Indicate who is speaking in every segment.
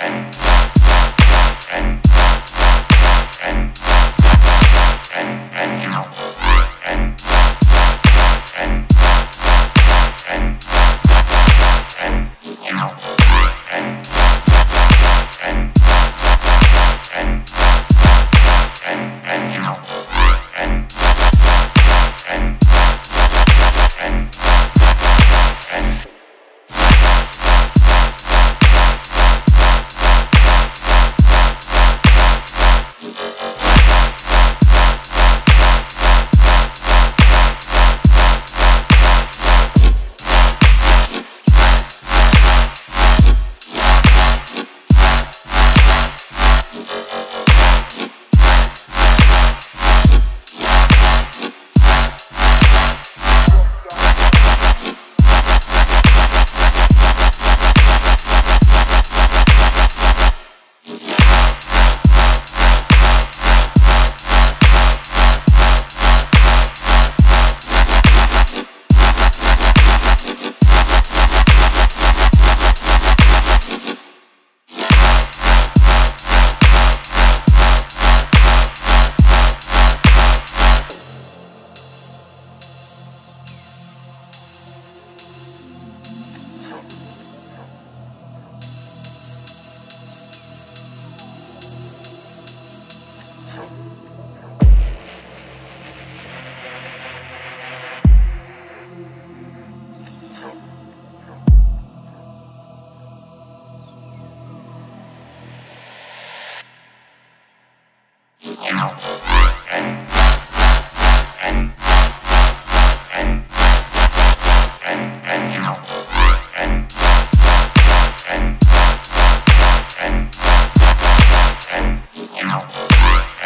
Speaker 1: and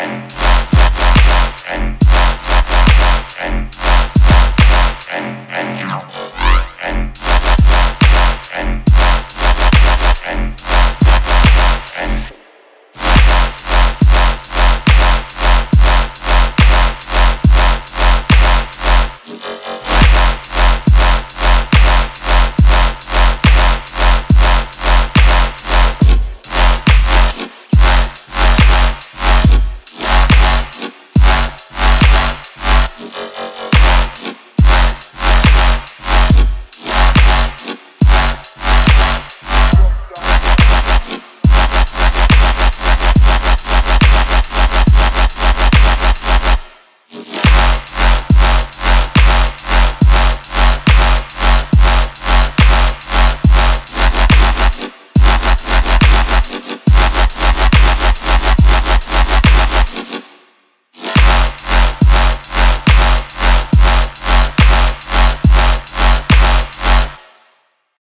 Speaker 1: Bye.